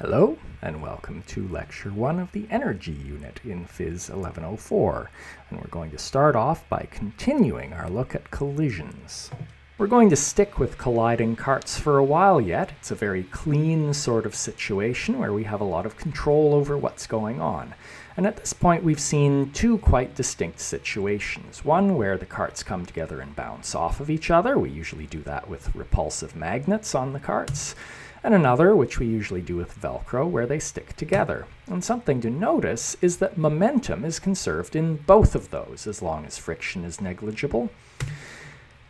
Hello, and welcome to Lecture 1 of the Energy Unit in Phys 1104. And we're going to start off by continuing our look at collisions. We're going to stick with colliding carts for a while yet. It's a very clean sort of situation where we have a lot of control over what's going on. And at this point, we've seen two quite distinct situations. One where the carts come together and bounce off of each other. We usually do that with repulsive magnets on the carts and another, which we usually do with Velcro, where they stick together. And something to notice is that momentum is conserved in both of those, as long as friction is negligible.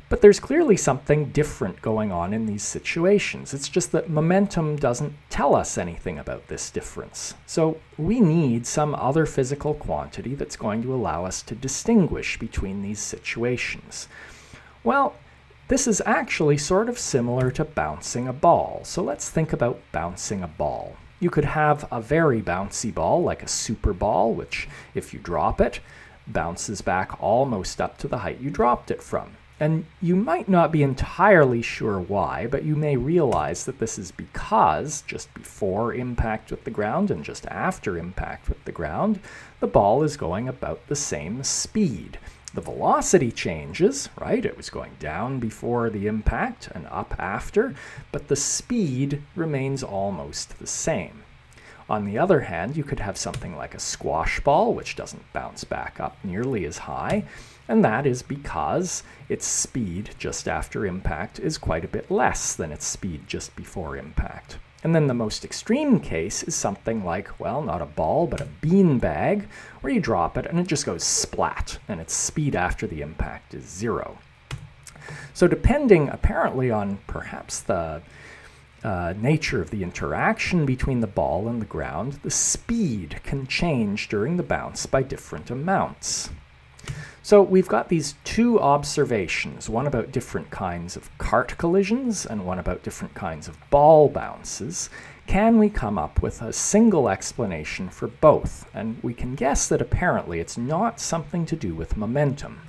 But there's clearly something different going on in these situations. It's just that momentum doesn't tell us anything about this difference. So we need some other physical quantity that's going to allow us to distinguish between these situations. Well, this is actually sort of similar to bouncing a ball. So let's think about bouncing a ball. You could have a very bouncy ball, like a super ball, which, if you drop it, bounces back almost up to the height you dropped it from. And you might not be entirely sure why, but you may realize that this is because just before impact with the ground and just after impact with the ground, the ball is going about the same speed. The velocity changes, right? It was going down before the impact and up after, but the speed remains almost the same. On the other hand, you could have something like a squash ball, which doesn't bounce back up nearly as high, and that is because its speed just after impact is quite a bit less than its speed just before impact. And then the most extreme case is something like, well, not a ball, but a bean bag, where you drop it and it just goes splat, and its speed after the impact is zero. So depending apparently on perhaps the uh, nature of the interaction between the ball and the ground, the speed can change during the bounce by different amounts. So we've got these two observations, one about different kinds of cart collisions and one about different kinds of ball bounces. Can we come up with a single explanation for both? And we can guess that apparently it's not something to do with momentum.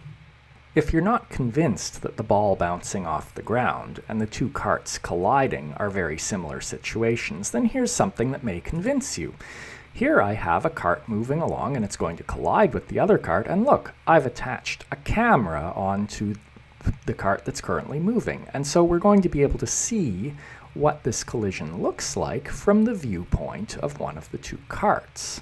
If you're not convinced that the ball bouncing off the ground and the two carts colliding are very similar situations, then here's something that may convince you. Here I have a cart moving along and it's going to collide with the other cart. And look, I've attached a camera onto the cart that's currently moving. And so we're going to be able to see what this collision looks like from the viewpoint of one of the two carts.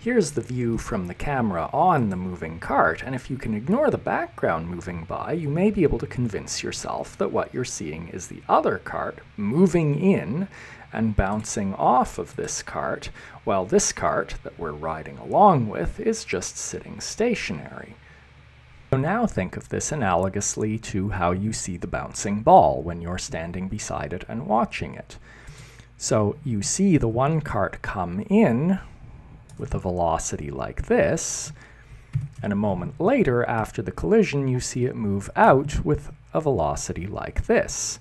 Here's the view from the camera on the moving cart, and if you can ignore the background moving by, you may be able to convince yourself that what you're seeing is the other cart moving in and bouncing off of this cart, while this cart that we're riding along with is just sitting stationary. So now think of this analogously to how you see the bouncing ball when you're standing beside it and watching it. So you see the one cart come in with a velocity like this, and a moment later after the collision you see it move out with a velocity like this.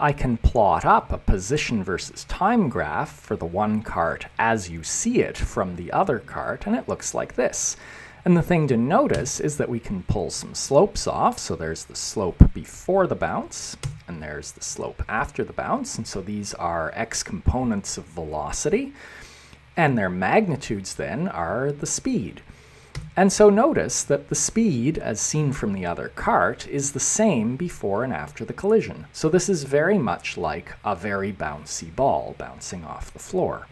I can plot up a position versus time graph for the one cart as you see it from the other cart, and it looks like this. And the thing to notice is that we can pull some slopes off. So there's the slope before the bounce, and there's the slope after the bounce. And so these are x components of velocity. And their magnitudes then are the speed. And so notice that the speed, as seen from the other cart, is the same before and after the collision. So this is very much like a very bouncy ball bouncing off the floor.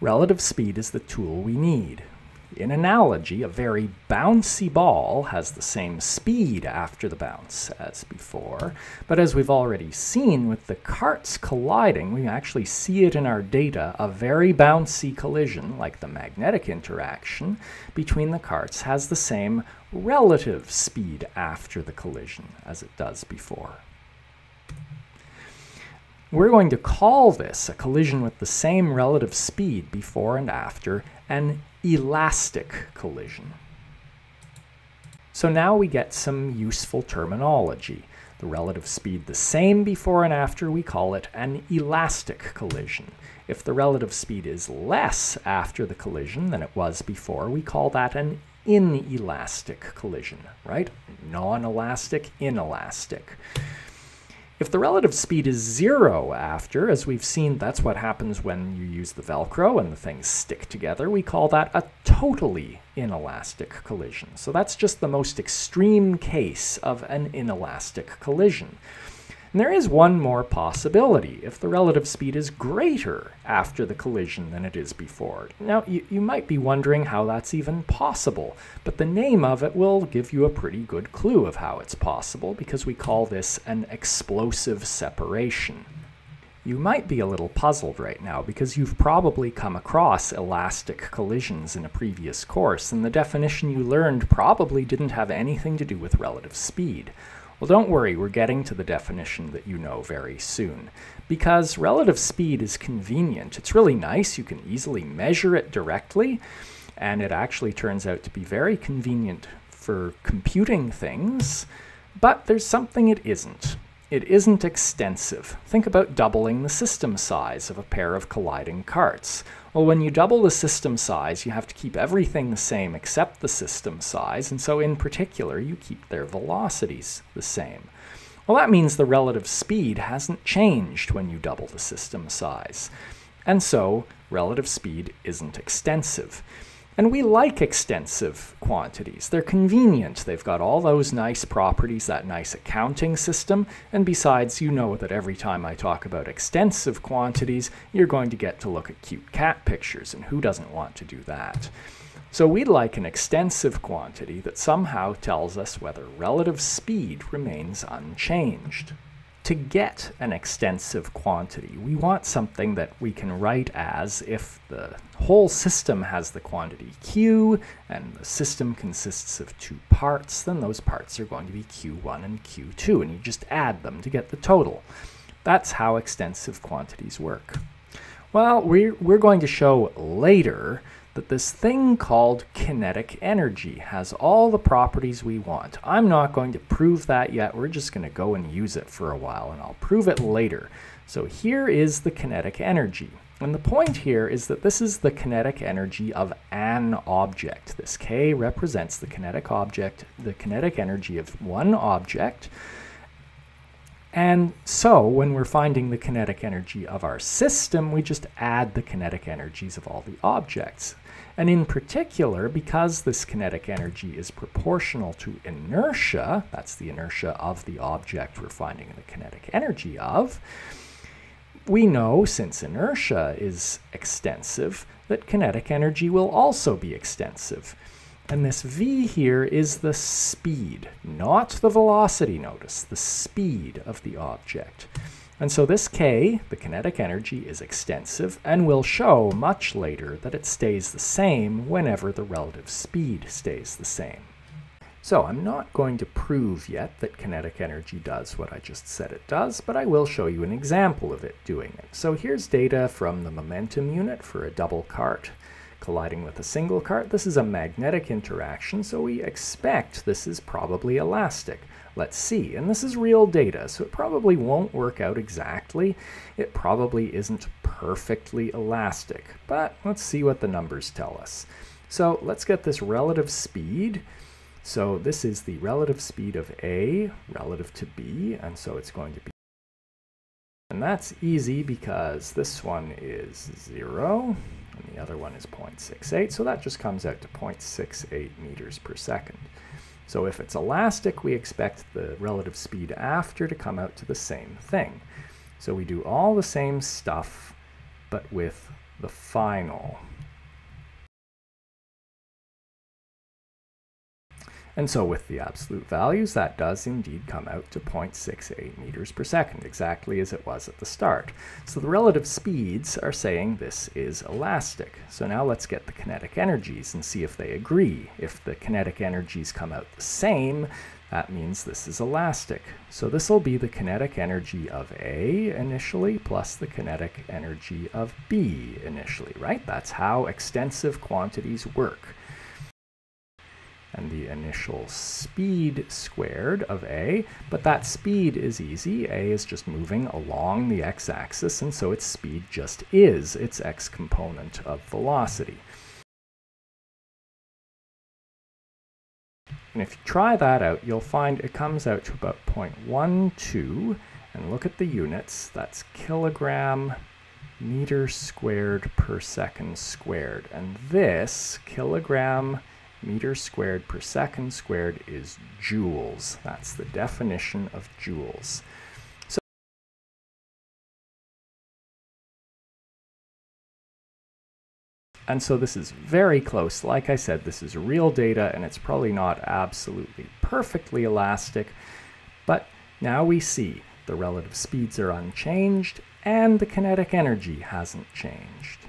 Relative speed is the tool we need. In analogy, a very bouncy ball has the same speed after the bounce as before, but as we've already seen with the carts colliding, we actually see it in our data, a very bouncy collision, like the magnetic interaction between the carts, has the same relative speed after the collision as it does before. We're going to call this a collision with the same relative speed before and after an elastic collision. So now we get some useful terminology. The relative speed the same before and after, we call it an elastic collision. If the relative speed is less after the collision than it was before, we call that an inelastic collision, right? Non-elastic, inelastic. If the relative speed is zero after, as we've seen, that's what happens when you use the Velcro and the things stick together, we call that a totally inelastic collision. So that's just the most extreme case of an inelastic collision. And there is one more possibility if the relative speed is greater after the collision than it is before. Now, you, you might be wondering how that's even possible, but the name of it will give you a pretty good clue of how it's possible because we call this an explosive separation. You might be a little puzzled right now because you've probably come across elastic collisions in a previous course, and the definition you learned probably didn't have anything to do with relative speed. Well, don't worry, we're getting to the definition that you know very soon. Because relative speed is convenient. It's really nice. You can easily measure it directly, and it actually turns out to be very convenient for computing things, but there's something it isn't. It isn't extensive. Think about doubling the system size of a pair of colliding carts. Well, when you double the system size, you have to keep everything the same except the system size, and so in particular, you keep their velocities the same. Well, that means the relative speed hasn't changed when you double the system size. And so, relative speed isn't extensive. And we like extensive quantities. They're convenient. They've got all those nice properties, that nice accounting system. And besides, you know that every time I talk about extensive quantities, you're going to get to look at cute cat pictures, and who doesn't want to do that? So we'd like an extensive quantity that somehow tells us whether relative speed remains unchanged to get an extensive quantity, we want something that we can write as if the whole system has the quantity q and the system consists of two parts, then those parts are going to be q1 and q2, and you just add them to get the total. That's how extensive quantities work. Well, we're, we're going to show later that this thing called kinetic energy has all the properties we want. I'm not going to prove that yet. We're just going to go and use it for a while, and I'll prove it later. So here is the kinetic energy. And the point here is that this is the kinetic energy of an object. This K represents the kinetic object, the kinetic energy of one object. And so when we're finding the kinetic energy of our system, we just add the kinetic energies of all the objects. And in particular, because this kinetic energy is proportional to inertia, that's the inertia of the object we're finding the kinetic energy of, we know, since inertia is extensive, that kinetic energy will also be extensive. And this v here is the speed, not the velocity, notice, the speed of the object. And so this k, the kinetic energy, is extensive and will show much later that it stays the same whenever the relative speed stays the same. So I'm not going to prove yet that kinetic energy does what I just said it does, but I will show you an example of it doing it. So here's data from the momentum unit for a double cart colliding with a single cart. This is a magnetic interaction, so we expect this is probably elastic. Let's see. And this is real data, so it probably won't work out exactly. It probably isn't perfectly elastic, but let's see what the numbers tell us. So let's get this relative speed. So this is the relative speed of A relative to B, and so it's going to be and that's easy because this one is 0, and the other one is 0.68, so that just comes out to 0.68 meters per second. So if it's elastic, we expect the relative speed after to come out to the same thing. So we do all the same stuff, but with the final. And so with the absolute values, that does indeed come out to 0.68 meters per second, exactly as it was at the start. So the relative speeds are saying this is elastic. So now let's get the kinetic energies and see if they agree. If the kinetic energies come out the same, that means this is elastic. So this will be the kinetic energy of A initially plus the kinetic energy of B initially, right? That's how extensive quantities work and the initial speed squared of a, but that speed is easy. a is just moving along the x-axis, and so its speed just is its x component of velocity. And if you try that out, you'll find it comes out to about 0.12. And look at the units. That's kilogram meter squared per second squared. And this kilogram meter squared per second squared is joules. That's the definition of joules. And so this is very close. Like I said, this is real data and it's probably not absolutely perfectly elastic, but now we see the relative speeds are unchanged and the kinetic energy hasn't changed.